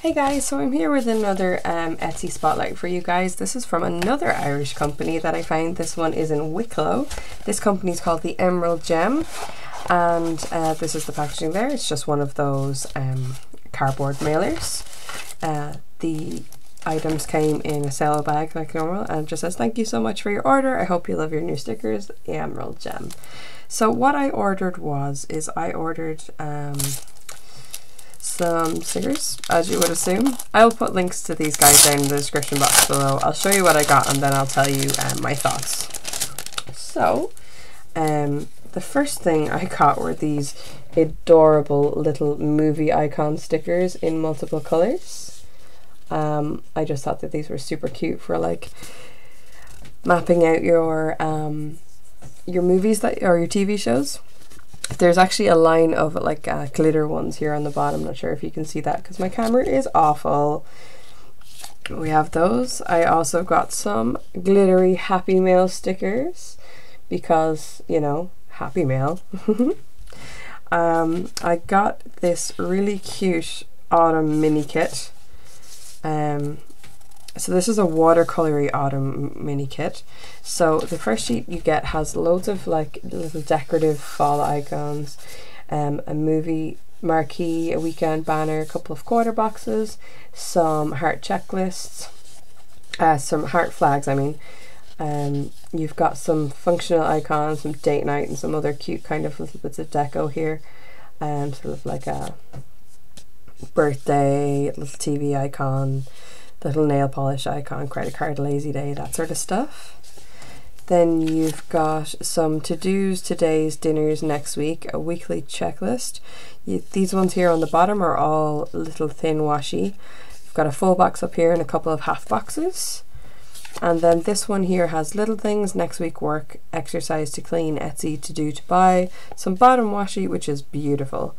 Hey guys, so I'm here with another um, Etsy spotlight for you guys. This is from another Irish company that I found. This one is in Wicklow. This company is called the Emerald Gem, and uh, this is the packaging there. It's just one of those um, cardboard mailers. Uh, the items came in a cello bag like normal, and just says thank you so much for your order. I hope you love your new stickers, the Emerald Gem. So what I ordered was is I ordered. Um, some stickers, as you would assume. I'll put links to these guys down in the description box below. I'll show you what I got and then I'll tell you um, my thoughts. So, um, the first thing I got were these adorable little movie icon stickers in multiple colours. Um, I just thought that these were super cute for like mapping out your um, your movies that or your TV shows. There's actually a line of like uh, glitter ones here on the bottom. Not sure if you can see that because my camera is awful. We have those. I also got some glittery Happy Mail stickers because, you know, Happy Mail. um, I got this really cute autumn mini kit. Um, so this is a watercolory autumn mini kit. So the first sheet you get has loads of like little decorative fall icons, um, a movie marquee, a weekend banner, a couple of quarter boxes, some heart checklists, uh, some heart flags I mean. Um, you've got some functional icons, some date night and some other cute kind of little bits of deco here. Um, sort of like a birthday, little TV icon, little nail polish icon, credit card, lazy day, that sort of stuff. Then you've got some to-dos, today's, dinners, next week, a weekly checklist. You, these ones here on the bottom are all little thin washi. You've got a full box up here and a couple of half boxes. And then this one here has little things, next week work, exercise to clean, Etsy to do to buy, some bottom washi, which is beautiful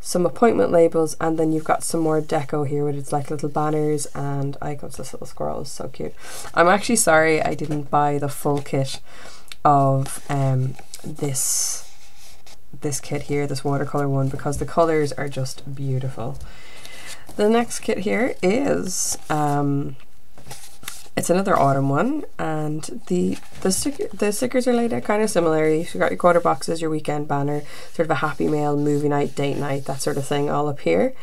some appointment labels, and then you've got some more deco here with its like little banners and icons. This little squirrel is so cute. I'm actually sorry I didn't buy the full kit of um, this this kit here, this watercolor one, because the colors are just beautiful. The next kit here is um, it's another autumn one, and the the sticker the stickers are laid out kind of similarly. You've got your quarter boxes, your weekend banner, sort of a happy mail, movie night, date night, that sort of thing, all up here.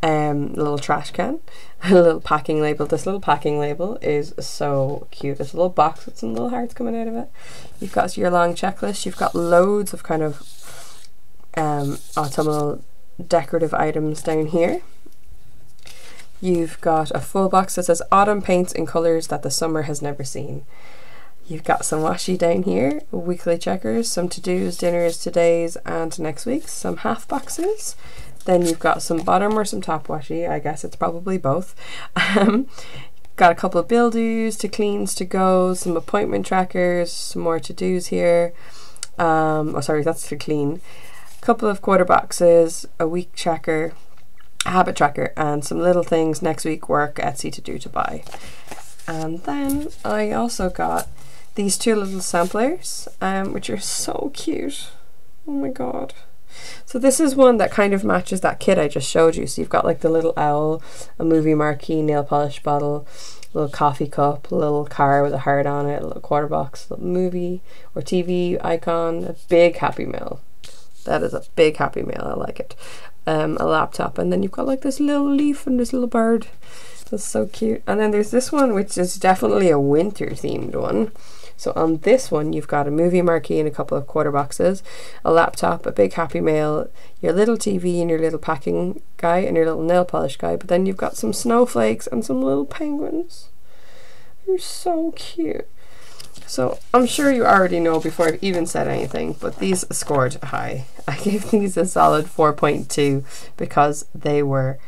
Um, a little trash can, a little packing label. This little packing label is so cute. It's a little box with some little hearts coming out of it. You've got your long checklist. You've got loads of kind of um, autumnal decorative items down here. You've got a full box that says autumn paints in colours that the summer has never seen. You've got some washi down here, weekly checkers, some to-dos, dinners, today's and next week's, some half boxes. Then you've got some bottom or some top washi, I guess it's probably both. Um, got a couple of bill dues, to cleans, to go, some appointment trackers, some more to-dos here. Um, oh sorry, that's to clean. A couple of quarter boxes, a week habit tracker and some little things next week work Etsy to do to buy. And then I also got these two little samplers, um, which are so cute. Oh my god. So this is one that kind of matches that kit I just showed you. So you've got like the little owl, a movie marquee, nail polish bottle, little coffee cup, little car with a heart on it, a little quarter box, little movie or TV icon, a big happy mail. That is a big happy mail. I like it um, a laptop. And then you've got like this little leaf and this little bird. That's so cute. And then there's this one which is definitely a winter themed one. So on this one you've got a movie marquee and a couple of quarter boxes a laptop a big happy mail your little TV and your little packing guy and your little nail polish guy. But then you've got some snowflakes and some little penguins. They're so cute so I'm sure you already know before I've even said anything, but these scored high. I gave these a solid 4.2 because they were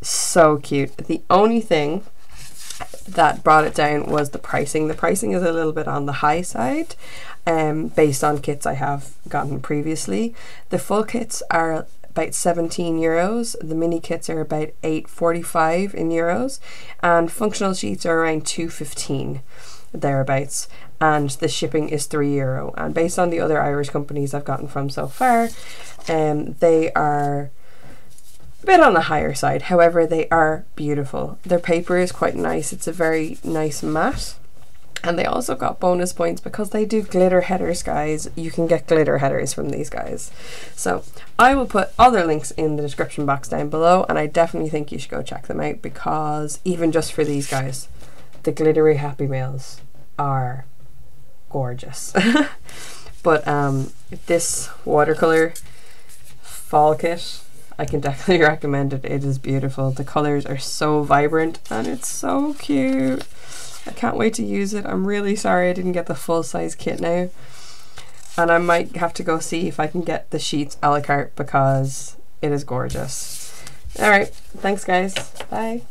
so cute. The only thing that brought it down was the pricing. The pricing is a little bit on the high side um, based on kits I have gotten previously. The full kits are about 17 euros. The mini kits are about 8.45 in euros and functional sheets are around 215 thereabouts and the shipping is three euro and based on the other Irish companies I've gotten from so far um, they are a bit on the higher side. However, they are beautiful. Their paper is quite nice. It's a very nice matte. And they also got bonus points because they do glitter headers, guys. You can get glitter headers from these guys. So I will put other links in the description box down below, and I definitely think you should go check them out because even just for these guys, the glittery Happy Meals are gorgeous. but um, this watercolor fall kit, I can definitely recommend it. It is beautiful. The colors are so vibrant and it's so cute. I can't wait to use it. I'm really sorry I didn't get the full size kit now. And I might have to go see if I can get the sheets a la carte because it is gorgeous. Alright, thanks guys. Bye.